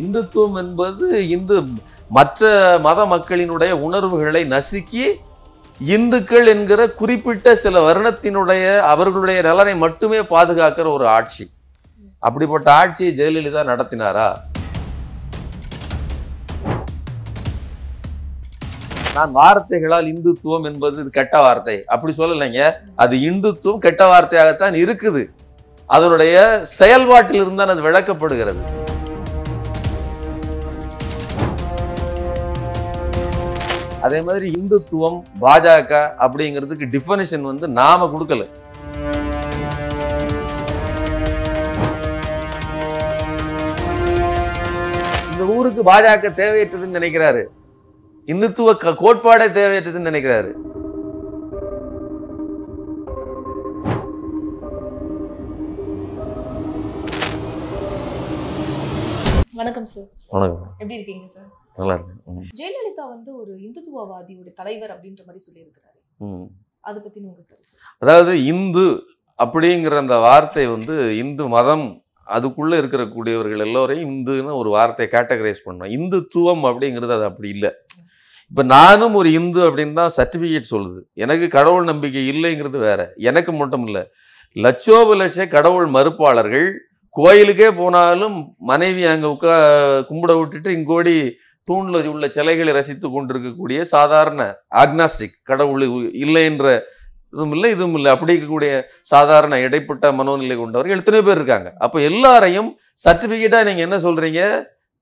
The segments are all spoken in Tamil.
இந்துத்துவம் என்பது இந்து மற்ற மத மக்களினுடைய உணர்வுகளை நசுக்கி இந்துக்கள் என்கிற குறிப்பிட்ட சில வருணத்தினுடைய அவர்களுடைய நலனை மட்டுமே பாதுகாக்கிற ஒரு ஆட்சி. அப்படிப்பட்ட ஆட்சியை ஜெயலலிதா நடத்தினாரா? நான் வார்த்தைகளால் இந்துத்துவம் என்பது இது கெட்ட வார்த்தை. அப்படி சொல்லலைங்க. அது இந்துத்துவம் கெட்ட வார்த்தையாகத்தான் இருக்குது. அதனுடைய செயல்பாட்டில் இருந்தால் அது விளக்கப்படுகிறது. அதே மாதிரி இந்துத்துவம் பாஜக அப்படிங்கிறதுக்கு டிஃபனிஷன் வந்து நாம கொடுக்கல. இந்த ஊருக்கு பாஜக தேவையற்றதுன்னு நினைக்கிறாரு. இந்துத்துவ கோட்பாடே தேவையற்றதுன்னு நினைக்கிறாரு. வணக்கம் சார். வணக்கம். எப்படி இருக்கீங்க சார்? நல்லா இருக்கு. ஜெயலலிதா வந்து ஒரு இந்துத்துவவாதியோட தலைவர் அப்படின்ற மாதிரி சொல்லியிருக்கிறாரு. ம். அதை பத்தி உங்க கருத்து? அதாவது இந்து அப்படிங்கிற அந்த வார்த்தை வந்து இந்து மதம் அதுக்குள்ள இருக்கக்கூடியவர்கள் எல்லோரையும் இந்துன்னு ஒரு வார்த்தையை கேட்டகரைஸ் பண்ணோம். இந்துத்துவம் அப்படிங்கிறது அது அப்படி இல்லை. இப்போ நானும் ஒரு இந்து அப்படின்னு தான் சர்டிஃபிகேட் சொல்லுது. எனக்கு கடவுள் நம்பிக்கை இல்லைங்கிறது வேற. எனக்கு மட்டும் இல்லை. லட்சோப லட்ச கடவுள் மறுப்பாளர்கள் கோயிலுக்கே போனாலும் மனைவி அங்கே உட்கா கும்பிட விட்டுட்டு இங்கோடி தூணில் உள்ள சிலைகளை ரசித்து கொண்டிருக்கக்கூடிய சாதாரண ஆக்னாஸ்டிக் கடவுள் இல்லை என்ற இதுவும் இல்லை இதுவும் இல்லை. அப்படி இருக்கக்கூடிய சாதாரண இடைப்பட்ட மனோநிலை கொண்டவர்கள் எத்தனை பேர் இருக்காங்க. அப்போ எல்லாரையும் சர்டிஃபிகேட்டாக நீங்கள் என்ன சொல்கிறீங்க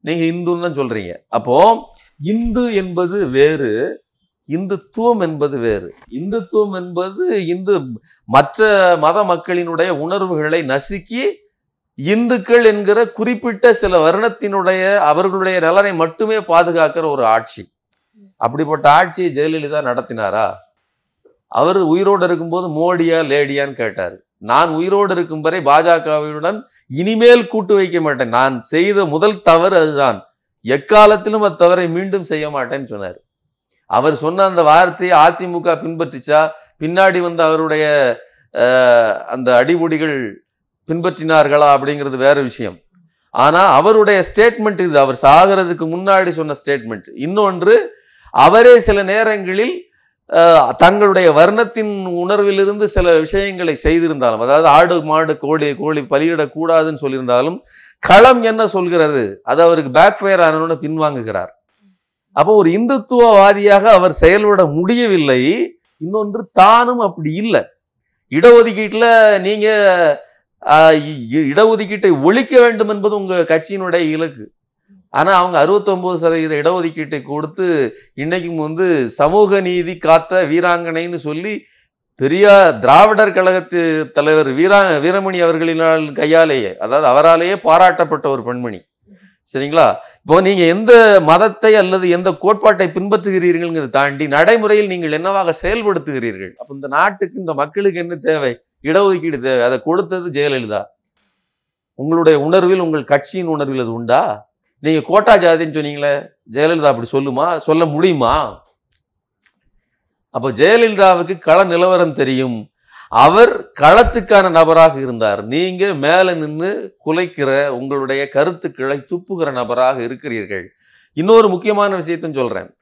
நீங்கள் இந்துன்னு தான் சொல்கிறீங்க அப்போது இந்து என்பது வேறு இந்துத்துவம் என்பது வேறு. இந்துத்துவம் என்பது இந்து மற்ற மத மக்களினுடைய உணர்வுகளை நசுக்கி இந்துக்கள் என்கிற குறிப்பிட்ட சில வருணத்தினுடைய அவர்களுடைய நலனை மட்டுமே பாதுகாக்கிற ஒரு ஆட்சி. அப்படிப்பட்ட ஆட்சியை ஜெயலலிதா நடத்தினாரா? அவர் உயிரோடு இருக்கும்போது மோடியா லேடியான்னு கேட்டார். நான் உயிரோடு இருக்கும் வரை பாஜகவுடன் இனிமேல் கூட்டு வைக்க மாட்டேன். நான் செய்த முதல் தவறு அதுதான். எக்காலத்திலும் அத்தவறை மீண்டும் செய்ய மாட்டேன்னு சொன்னார். அவர் சொன்ன அந்த வார்த்தையை அதிமுக பின்பற்றிச்சா? பின்னாடி வந்து அவருடைய அந்த அடிபொடிகள் பின்பற்றினார்களா அப்படிங்கிறது வேற விஷயம். ஆனா அவருடைய ஸ்டேட்மெண்ட் இது. அவர் சாகிறதுக்கு முன்னாடி சொன்ன ஸ்டேட்மெண்ட் இன்னொன்று அவரே சில நேரங்களில் தங்களுடைய வர்ணத்தின் உணர்விலிருந்து சில விஷயங்களை செய்திருந்தாலும் அதாவது ஆடு மாடு கோழி கோழி பலியிடக்கூடாதுன்னு சொல்லியிருந்தாலும் களம் என்ன சொல்கிறது? அது அவருக்கு பேக் ஃபயர் ஆனவன பின்வாங்குகிறார். அப்போ ஒரு இந்துத்துவவாதியாக அவர் செயல்பட முடியவில்லை. இன்னொன்று தானும் அப்படி இல்லை. இடஒதுக்கீட்டில் நீங்கள் இடஒதுக்கீட்டை ஒழிக்க வேண்டும் என்பது உங்கள் கட்சியினுடைய இலக்கு. ஆனால் அவங்க 69% சதவீத இடஒதுக்கீட்டை கொடுத்து இன்றைக்கும் வந்து சமூக நீதி காத்த வீராங்கனைன்னு சொல்லி பெரியார் திராவிடர் கழகத்து தலைவர் வீரா வீரமணி அவர்களினால் கையாலேயே அதாவது அவராலேயே பாராட்டப்பட்ட ஒரு பெண்மணி. சரிங்களா? இப்போ நீங்கள் எந்த மதத்தை அல்லது எந்த கோட்பாட்டை பின்பற்றுகிறீர்கள்ங்கிறதை தாண்டி நடைமுறையில் நீங்கள் என்னவாக செயல்படுத்துகிறீர்கள்? அப்போ இந்த நாட்டுக்கு இந்த மக்களுக்கு என்ன தேவை? இடஒதுக்கீடு தேவை அதை கொடுத்தது ஜெயலலிதா. உங்களுடைய உணர்வில் உங்கள் கட்சியின் உணர்வில் அது உண்டா? நீங்கள் கோட்டா ஜாதின்னு சொன்னீங்களே ஜெயலலிதா அப்படி சொல்லுமா? சொல்ல முடியுமா? அப்போ ஜெயலலிதாவுக்கு கள நிலவரம் தெரியும். அவர் களத்துக்கான நபராக இருந்தார். நீங்க மேல நின்று குலைக்கிற உங்களுடைய கருத்துக்களை துப்புகிற நபராக இருக்கிறீர்கள். இன்னொரு முக்கியமான விஷயத்தையும் சொல்றேன்.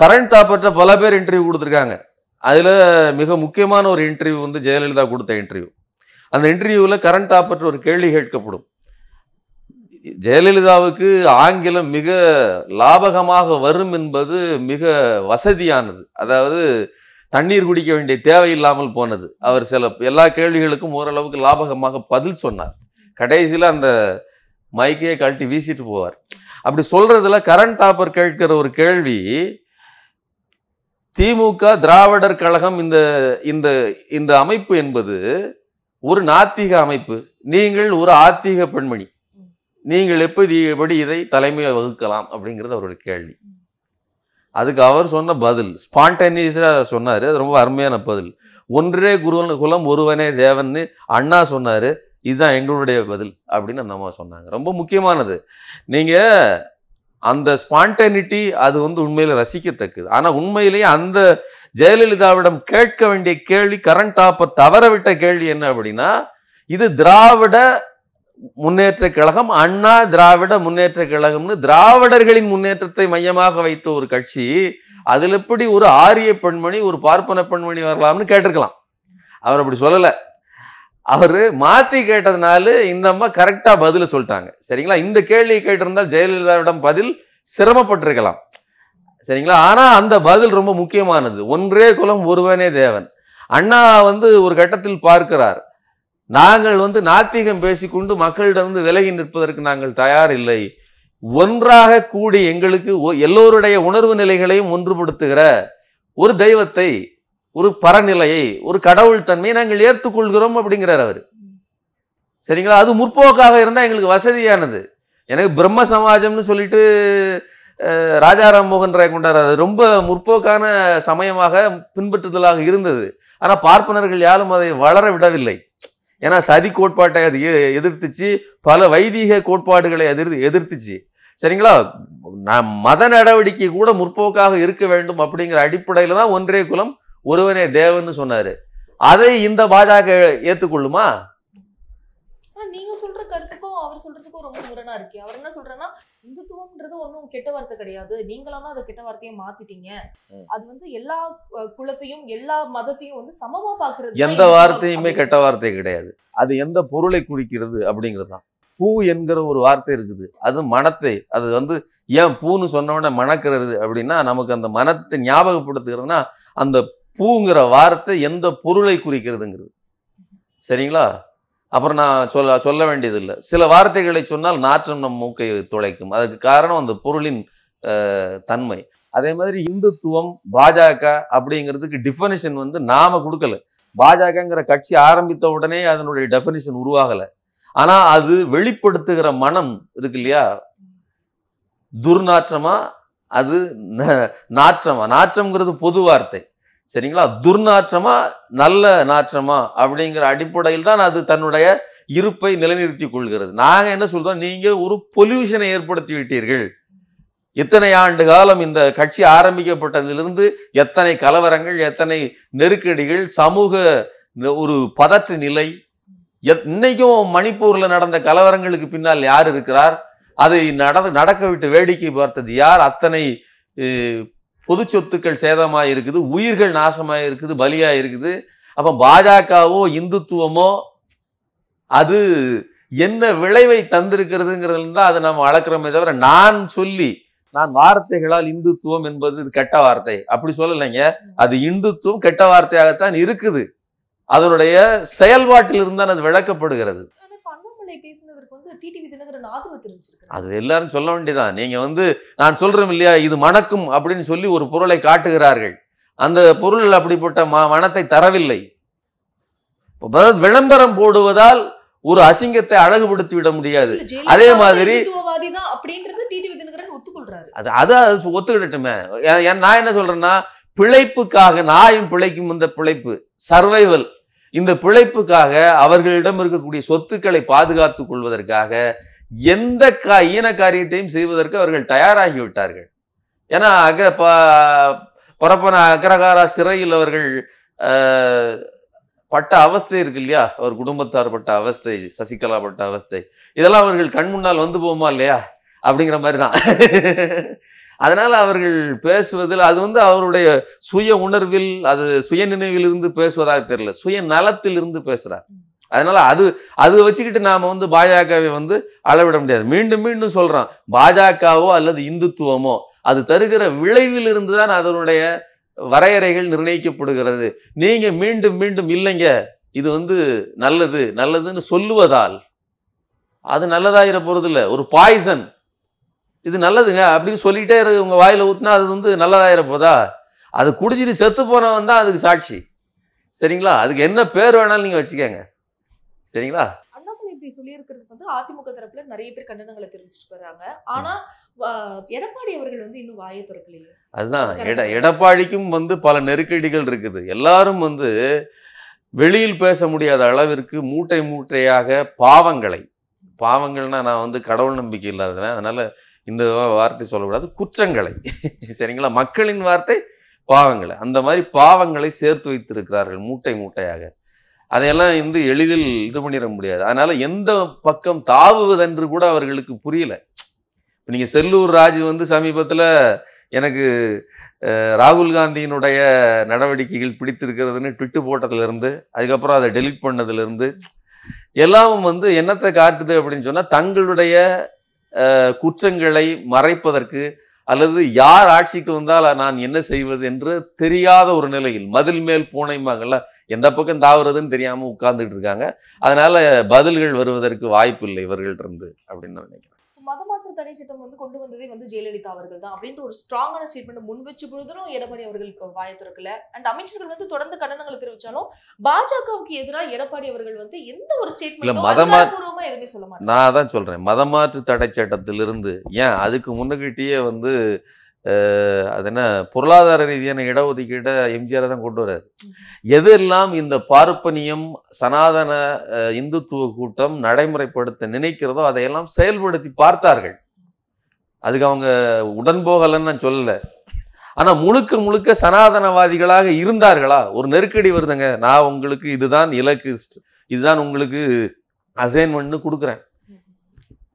கரண்ட் தாப்பற்ற பல பேர் இன்டர்வியூ கொடுத்துருக்காங்க. அதில் மிக முக்கியமான ஒரு இன்டர்வியூ வந்து ஜெயலலிதா கொடுத்த இன்டர்வியூ அந்த இன்டர்வியூவில் கரண்ட் தாப்பற்ற ஒரு கேள்வி கேட்கப்படும். ஜெயலலிதாவுக்கு ஆங்கிலம் மிக லாபகமாக வரும் என்பது மிக வசதியானது. அதாவது தண்ணீர் குடிக்க வேண்டிய தேவையில்லாமல் போனது. அவர் சில எல்லா கேள்விகளுக்கும் ஓரளவுக்கு லாபகமாக பதில் சொன்னார். கடைசியில் அந்த மைக்கையே கழட்டி வீசிட்டு போவார். அப்படி சொல்கிறதுல கரண் தாப்பர் கேட்கிற ஒரு கேள்வி திமுக திராவிடர் கழகம் இந்த இந்த இந்த அமைப்பு என்பது ஒரு நாத்திக அமைப்பு. நீங்கள் ஒரு ஆத்திக பெண்மணி. நீங்கள் எப்படி எப்படி இதை தலைமையை வகுக்கலாம் அப்படிங்கிறது அவருடைய கேள்வி. அதுக்கு அவர் சொன்ன பதில் ஸ்பான்டேனியஸாக சொன்னார். அது ரொம்ப அருமையான பதில். ஒன்றே குரு குலம் ஒருவனே தேவன்னு அண்ணா சொன்னார். இதுதான் எங்களுடைய பதில் அப்படின்னு அந்த அம்மா சொன்னாங்க. ரொம்ப முக்கியமானது. நீங்கள் அந்த ஸ்பான்டனிட்டி அது வந்து உண்மையில் ரசிக்கத்தக்கது. ஆனால் உண்மையிலேயே அந்த ஜெயலலிதாவிடம் கேட்க வேண்டிய கேள்வி கரண்ட் டாப்பை தவறவிட்ட கேள்வி என்ன அப்படின்னா இது திராவிட முன்னேற்ற கழகம் அண்ணா திராவிட முன்னேற்ற கழகம்னு திராவிடர்களின் முன்னேற்றத்தை மையமாக வைத்த ஒரு கட்சி அதில் எப்படி ஒரு ஆரிய பெண்மணி ஒரு பார்ப்பன பெண்மணி வரலாம்னு கேட்டிருக்கலாம். அவர் அப்படி சொல்லலை. அவர் மாற்றி கேட்டதுனால இந்த அம்மா கரெக்டாக பதில் சொல்லிட்டாங்க. சரிங்களா? இந்த கேள்வியை கேட்டிருந்தால் ஜெயலலிதாவிடம் பதில் சிரமப்பட்டிருக்கலாம். சரிங்களா? ஆனால் அந்த பதில் ரொம்ப முக்கியமானது. ஒன்றே குலம் ஒருவனே தேவன். அண்ணா வந்து ஒரு கட்டத்தில் பார்க்கிறார். நாங்கள் வந்து நாத்திகம் பேசிக்கொண்டு மக்களிடமிருந்து விலகி நிற்பதற்கு நாங்கள் தயார் இல்லை ஒன்றாக கூடி எங்களுக்கு ஒ- எல்லோருடைய உணர்வு நிலைகளையும் ஒன்றுபடுத்துகிற ஒரு தெய்வத்தை ஒரு பரநிலையை ஒரு கடவுள் தன்மையை நாங்கள் ஏற்றுக்கொள்கிறோம் அப்படிங்கிறார் அவர். சரிங்களா? அது முற்போக்காக இருந்தால் எங்களுக்கு வசதியானது. எனக்கு பிரம்ம சமாஜம்னு சொல்லிட்டு ராஜா ராஜாராம் மோகன் ராய் கொண்டார். அது ரொம்ப முற்போக்கான சமயமாக பின்பற்றுதலாக இருந்தது. ஆனால் பார்ப்பனர்கள் யாரும் அதை வளர விடவில்லை. ஏன்னா சதி கோட்பாட்டை அது எ- எதிர்த்துச்சு. பல வைதீக கோட்பாடுகளை எதிர்த்து எதிர்த்துச்சு. சரிங்களா? நான் மத நடவடிக்கை கூட முற்போக்காக இருக்க வேண்டும் அப்படிங்கிற அடிப்படையில் தான் ஒன்றே குலம் ஒருவனே தேவன்னு சொன்னாரு. அதை இந்த பாஜக ஏத்துக்கொள்ளுமா? நீங்க சொல்ற கருத்துக்கும் அவர் சொல்றதுக்கும் ரொம்ப முரணா இருக்கு. அவர் என்ன சொல்றேன்னா இந்துத்துவம்ன்றது ஒண்ணும் கெட்ட வார்த்தை கிடையாது. நீங்களா தான் அதை கெட்ட வார்த்தையை மாத்திட்டீங்க. அது வந்து எல்லா குலத்தையும் எல்லா மதத்தையும் வந்து சமமா பாக்குறது எந்த வார்த்தையுமே கெட்ட வார்த்தை கிடையாது. அது எந்த பொருளை குறிக்கிறது அப்படிங்கிறது தான். பூ என்கிற ஒரு வார்த்தை இருக்குது. அது மனத்தை அது வந்து ஏன் பூன்னு சொன்னவொடனே மணக்கிறது அப்படின்னா நமக்கு அந்த மனத்தை ஞாபகப்படுத்துகிறதுனா அந்த பூங்கிற வார்த்தை எந்த பொருளை குறிக்கிறதுங்கிறது. சரிங்களா? அப்புறம் நான் சொல்ல சொல்ல வேண்டியதில்லை. சில வார்த்தைகளை சொன்னால் நாற்றம் நம் மூக்கை துளைக்கும். அதுக்கு காரணம் அந்த பொருளின் தன்மை. அதே மாதிரி இந்துத்துவம் பாஜக அப்படிங்கிறதுக்கு டிஃபனிஷன் வந்து நாம கொடுக்கல. பாஜகங்கிற கட்சி ஆரம்பித்த உடனே அதனுடைய டெஃபினிஷன் உருவாகலை. ஆனால் அது வெளிப்படுத்துகிற மனம் இருக்கு இல்லையா? துர்நாற்றமா? அது நாற்றமா? நாற்றம்ங்கிறது பொது வார்த்தை. சரிங்களா? துர்நாற்றமா நல்ல நாற்றமா அப்படிங்கிற அடிப்படையில் தான் அது தன்னுடைய இருப்பை நிலைநிறுத்தி கொள்கிறது. நாங்கள் என்ன சொல்கிறோம் நீங்கள் ஒரு பொல்யூஷனை ஏற்படுத்தி விட்டீர்கள். இத்தனை ஆண்டு காலம் இந்த கட்சி ஆரம்பிக்கப்பட்டதிலிருந்து எத்தனை கலவரங்கள் எத்தனை நெருக்கடிகள் சமூக ஒரு பதற்ற நிலை எத்- இன்னைக்கும் மணிப்பூரில் நடந்த கலவரங்களுக்கு பின்னால் யார் இருக்கிறார்? அதை நட நடக்க விட்டு வேடிக்கை பார்த்தது யார்? அத்தனை பொது சொத்துக்கள் சேதமாக இருக்குது உயிர்கள் நாசமாக இருக்குது பலியாக இருக்குது அப்போ பாஜகவோ இந்துத்துவமோ அது என்ன விளைவை தந்திருக்கிறதுங்கிறது தான் அதை நம்ம அளக்கிறோமே தவிர நான் சொல்லி நான் வார்த்தைகளால் இந்துத்துவம் என்பது கெட்ட வார்த்தை. அப்படி சொல்லலைங்க. அது இந்துத்துவம் கெட்ட வார்த்தையாகத்தான் இருக்குது. அதனுடைய செயல்பாட்டில் இருந்தால் அது விளக்கப்படுகிறது. டிடிவி தினகரன் ஆதரவு தெரிவிச்சிருக்காரு அது எல்லாரும் சொல்ல வேண்டியதான் நீங்க வந்து நான் சொல்றேன் இல்லையா இது மணக்கும் அப்படின்னு சொல்லி ஒரு பொருளை காட்டுகிறார்கள். அந்த பொருள் அப்படிப்பட்ட ம மனத்தை தரவில்லை. விளம்பரம் போடுவதால் ஒரு அசிங்கத்தை அழகுபடுத்தி விட முடியாது அதே மாதிரி- அது அதை ஒத்துக்கிடட்டுமே. நான் என்ன சொல்றேன்னா பிழைப்புக்காக நாயும் பிழைக்கும் இந்த பிழைப்பு சர்வைவல் இந்த பிழைப்புக்காக அவர்களிடம் இருக்கக்கூடிய சொத்துக்களை பாதுகாத்துக் கொள்வதற்காக எந்த கா ஈன காரியத்தையும் செய்வதற்கு அவர்கள் தயாராகி விட்டார்கள் ஏன்னா அக ப பரப்பன அக்ரகாரா சிறையில் அவர்கள் பட்ட அவஸ்தை இருக்கு இல்லையா? அவர் குடும்பத்தார் பட்ட அவஸ்தை சசிகலா பட்ட அவஸ்தை. இதெல்லாம் அவர்கள் கண் முன்னால் வந்து போமா இல்லையா? அப்படிங்கிற மாதிரி தான் அதனால் அவர்கள் பேசுவதில் அது வந்து அவருடைய சுய உணர்வில் அது சுய நினைவிலிருந்து பேசுவதாக தெரியல. சுய நலத்திலிருந்து பேசுகிறார் அதனால் அதனால அது அது வச்சுக்கிட்டு நாம வந்து பாஜகவை வந்து அளவிட முடியாது. மீண்டும் மீண்டும் சொல்றோம் பாஜகவோ அல்லது இந்துத்துவமோ அது தருகிற விளைவிலிருந்து தான் அதனுடைய வரையறைகள் நிர்ணயிக்கப்படுகிறது. நீங்க மீண்டும் மீண்டும் இல்லைங்க இது வந்து நல்லது நல்லதுன்னு சொல்லுவதால் அது நல்லதாயிர போறதில்ல. ஒரு பாய்சன் இது நல்லதுங்க அப்படின்னு சொல்லிட்டே இருக்கு உங்க வாயில ஊத்துனா அது வந்து நல்லதாயிர போதா? அது குடிச்சிட்டு செத்து போனவன் தான் அதுக்கு சாட்சி. சரிங்களா? அதுக்கு என்ன பேர் வேணாலும் நீங்க வச்சுக்கோங்க. சரிங்களா? இப்படி சொல்லியிருக்கிறதுக்கு வந்து அதிமுக தரப்புல நிறைய பேர் கண்டனங்களை தெரிவிச்சிட்டு வராங்க ஆனா எடப்பாடி அவர்கள் வந்து இன்னும் வாயை திறக்கலையே. அதுதான். எட எடப்பாடிக்கும் வந்து பல நெருக்கடிகள் இருக்குது. எல்லாரும் வந்து வெளியில் பேச முடியாத அளவிற்கு மூட்டை மூட்டையாக பாவங்களை பாவங்கள்னா நான் வந்து கடவுள் நம்பிக்கை இல்லாதவன் அதனால இந்த வார்த்தை சொல்லக்கூடாது குற்றங்களை. சரிங்களா? மக்களின் வார்த்தை பாவங்களை. அந்த மாதிரி பாவங்களை சேர்த்து வைத்திருக்கிறார்கள் மூட்டை மூட்டையாக. அதையெல்லாம் வந்து எளிதில் இது பண்ணிட முடியாது. அதனால் எந்த பக்கம் தாவுவதென்று கூட அவர்களுக்கு புரியல. இப்போ நீங்கள் செல்லூர் ராஜு வந்து சமீபத்தில் எனக்கு ராகுல் காந்தியினுடைய நடவடிக்கைகள் பிடித்திருக்கிறதுன்னு ட்விட்டு போட்டதுலேருந்து அதுக்கப்புறம் அதை டெலீட் பண்ணதுலேருந்து எல்லாமும் எல்லாம் வந்து என்னத்தை காட்டுது அப்படின்னு சொன்னால் தங்களுடைய குற்றங்களை மறைப்பதற்கு அல்லது யார் ஆட்சிக்கு வந்தால் நான் என்ன செய்வது என்று தெரியாத ஒரு நிலையில் மதில் மேல் பூனைமாகல எந்த பக்கம் தாவுறதுன்னு தெரியாமல் உட்கார்ந்துட்டு இருக்காங்க. அதனால் பதில்கள் வருவதற்கு வாய்ப்பு இல்லை இவர்கள்ட்ட இருந்து அப்படின்னு நான் நினைக்கிறேன். மதமாற்ற தடை சட்டம் வந்து கொண்டு வந்ததே வந்து ஜெயலலிதா அவர்கள் தான் அப்படின்ற ஒரு ஸ்ட்ராங்கான ஸ்டேட்மெண்ட் முன் வச்ச பொழுதும் எடப்பாடி அவர்களுக்கு வாய திறக்கல. அண்ட் அமைச்சர்கள் வந்து தொடர்ந்து கண்டனங்களை தெரிவிச்சாலும் பாஜகவுக்கு எதிராக எடப்பாடி அவர்கள் வந்து எந்த ஒரு ஸ்டேட்மெண்ட் மதமா- அதிகாரப்பூர்வமா எதுவுமே சொல்ல மாட்டாங்க. நான் தான் சொல்றேன். மதமாற்று தடை சட்டத்திலிருந்து ஏன் அதுக்கு முன்னுக்கிட்டேயே வந்து அது என்ன பொருளாதார ரீதியான இடஒதுக்கீட்டை எம்ஜிஆர் தான் கொண்டு வர்றாரு. எதெல்லாம் இந்த பார்ப்பனியம் சனாதன இந்துத்துவ கூட்டம் நடைமுறைப்படுத்த நினைக்கிறதோ அதையெல்லாம் செயல்படுத்தி பார்த்தார்கள். அதுக்கு அவங்க உடன்போகலன்னு நான் சொல்லல. ஆனா முழுக்க முழுக்க சனாதனவாதிகளாக இருந்தார்களா? ஒரு நெருக்கடி வருதுங்க. நான் உங்களுக்கு இதுதான் இலக்கு இதுதான் உங்களுக்கு அசைன்மெண்ட்னு கொடுக்குறேன்.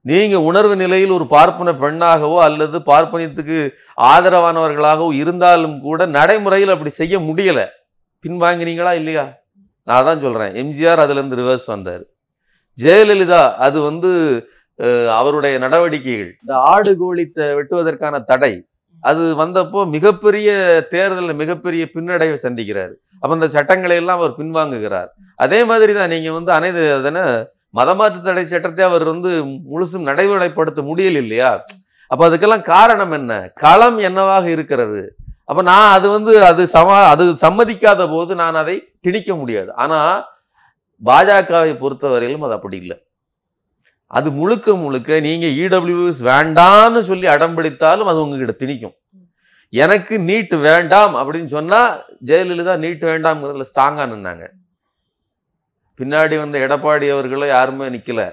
நீங்கள் உணர்வு நிலையில் ஒரு பார்ப்பன பெண்ணாகவோ அல்லது பார்ப்பனியத்துக்கு ஆதரவானவர்களாகவோ இருந்தாலும் கூட நடைமுறையில் அப்படி செய்ய முடியலை. பின்வாங்கினீங்களா இல்லையா? நான் தான் சொல்கிறேன் எம்ஜிஆர் அதுலேருந்து ரிவர்ஸ் வந்தார். ஜெயலலிதா அது வந்து அவருடைய நடவடிக்கைகள். இந்த ஆடு கோழித்தை வெட்டுவதற்கான தடை அது வந்தப்போ மிகப்பெரிய தேர்தலில் மிகப்பெரிய பின்னடைவை சந்திக்கிறார். அப்போ அந்த சட்டங்களை எல்லாம் அவர் பின்வாங்குகிறார். அதே மாதிரி தான் நீங்கள் வந்து அனைத்து அதனை மதமாற்று தடை சட்டத்தை அவர் வந்து முழுசும் நடைமுறைப்படுத்த முடியல இல்லையா? அப்போ அதுக்கெல்லாம் காரணம் என்ன? களம் என்னவாக இருக்கிறது? அப்போ நான் அது வந்து அது சமா அது சம்மதிக்காத போது நான் அதை திணிக்க முடியாது. ஆனால் பாஜகவை பொறுத்தவரையிலும் அது அப்படி இல்லை. அது முழுக்க முழுக்க நீங்கள் இடபிள்யூஎஸ் வேண்டான்னு சொல்லி அடம்பிடித்தாலும் அது உங்ககிட்ட திணிக்கும். எனக்கு நீட் வேண்டாம் அப்படின்னு சொன்னால் ஜெயலலிதா நீட் வேண்டாம்ங்கிறதுல ஸ்ட்ராங்காக நின்னாங்க. பின்னாடி வந்த எடப்பாடி அவர்களும் யாருமே நிற்கலை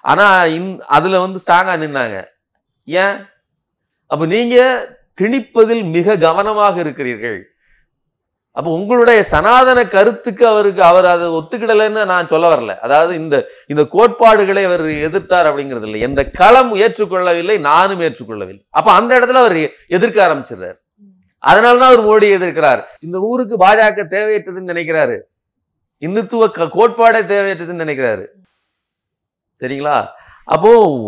ஆனால் இந் அதில் வந்து ஸ்ட்ராங்காக நின்னாங்க. ஏன்? அப்போ நீங்கள் திணிப்பதில் மிக கவனமாக இருக்கிறீர்கள். அப்போ உங்களுடைய சனாதன கருத்துக்கு அவருக்கு அவர் அதை ஒத்துக்கிடலைன்னு நான் சொல்ல வரல. அதாவது இந்த இந்த கோட்பாடுகளை அவர் எதிர்த்தார் அப்படிங்கிறது இல்லை. எந்த களம் ஏற்றுக்கொள்ளவில்லை நானும் ஏற்றுக்கொள்ளவில்லை. அப்போ அந்த இடத்துல அவர் எதிர்க்க ஆரம்பிச்சிடுறார். அதனால தான் அவர் மோடி எதிர்க்கிறார். இந்த ஊருக்கு பாஜக தேவையற்றதுன்னு நினைக்கிறாரு. இந்துத்துவ க- கோட்பாடே தேவையற்றதுன்னு நினைக்கிறாரு. சரிங்களா? அப்போ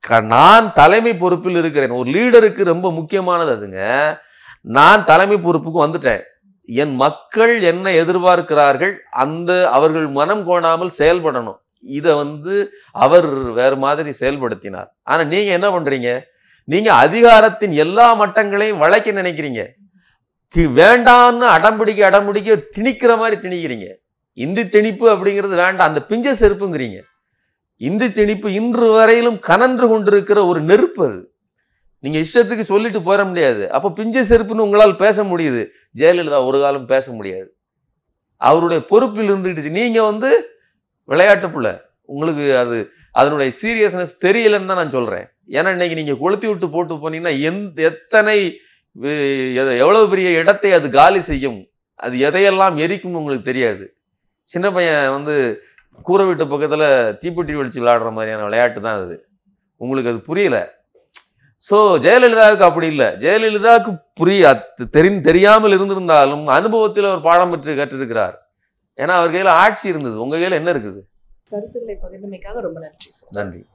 க- நான் தலைமை பொறுப்பில் இருக்கிறேன். ஒரு லீடருக்கு ரொம்ப முக்கியமானது அதுங்க. நான் தலைமை பொறுப்புக்கு வந்துட்டேன். என் மக்கள் என்ன எதிர்பார்க்கிறார்கள். அந்த அவர்கள் மனம் கோணாமல் செயல்படணும். இதை வந்து அவர் வேறு மாதிரி செயல்படுத்தினார். ஆனால் நீங்கள் என்ன பண்ணுறீங்க நீங்கள் அதிகாரத்தின் எல்லா மட்டங்களையும் வளைக்க நினைக்கிறீங்க. தி- வேண்டான்னு அடம்பிடிக்க அடம்பிடிக்க திணிக்கிற மாதிரி திணிக்கிறீங்க. இந்தி திணிப்பு அப்படிங்கிறது வேண்டாம். அந்த பிஞ்ச செருப்புங்கிறீங்க. இந்தி திணிப்பு இன்று வரையிலும் கனன்று கொண்டிருக்கிற ஒரு நெருப்பு அது. நீங்கள் இஷ்டத்துக்கு சொல்லிட்டு போயிட முடியாது. அப்போ பிஞ்ச செருப்புன்னு உங்களால் பேச முடியுது. ஜெயலலிதா ஒரு காலம் பேச முடியாது. அவருடைய பொறுப்பில் இருந்துட்டு நீங்கள் வந்து விளையாட்டு புள்ள. உங்களுக்கு அது அதனுடைய சீரியஸ்னஸ் தெரியலன்னு தான் நான் சொல்கிறேன் ஏன்னா இன்னைக்கு நீங்கள் கொளுத்தி விட்டு போட்டு போனீங்கன்னா எந்த எத்தனை வி- எவ்வளவு பெரிய இடத்தை அது காலி செய்யும்? அது எதையெல்லாம் எரிக்கும்னு உங்களுக்கு தெரியாது. சின்ன பையன் வந்து கூரை வீட்டு பக்கத்துல தீப்பெட்டி வெளிச்சு விளையாடுற மாதிரியான விளையாட்டு தான் அது. உங்களுக்கு அது புரியல? ஸோ ஜெயலலிதாவுக்கு அப்படி இல்லை. ஜெயலலிதாவுக்கு புரிய அத்- தெரி தெரியாமல் இருந்திருந்தாலும் அனுபவத்தில் அவர் பாடம் பெற்று கற்றிருக்கிறார். ஏன்னா அவர் கையில் ஆட்சி இருந்தது. உங்க கையில் என்ன இருக்குது? கருத்துக்களை பகிர்ந்தமைக்காக ரொம்ப நன்றி நன்றி.